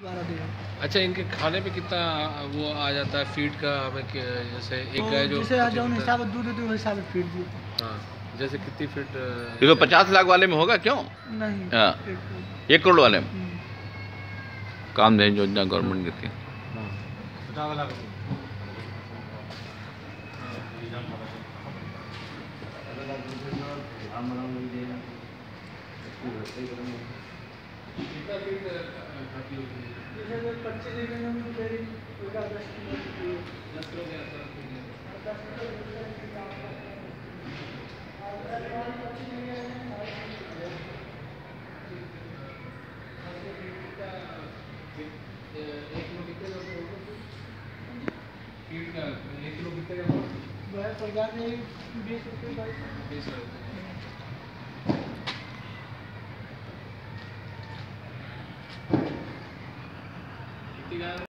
अच्छा इनके खाने पे कितना वो आ जाता है फ़ीड का हमें जैसे एक तो गाय जो जैसे आज 25 हिसाब से दूध देती है हिसाब से फ़ीड दी हाँ जैसे कितनी फीट ये तो पचास लाख वाले में होगा क्यों? नहीं हाँ। एक- एक करोड़ वाले में? हम्म। काम दें योजना गवर्नमेंट देती है। कितना फीट कोई पच्चीस लीटर में भी डेयरी कोई दस किलो दस है। दस किलो कितने का का सरकार ने बीस रुपये बीस रुपये कितनी गाय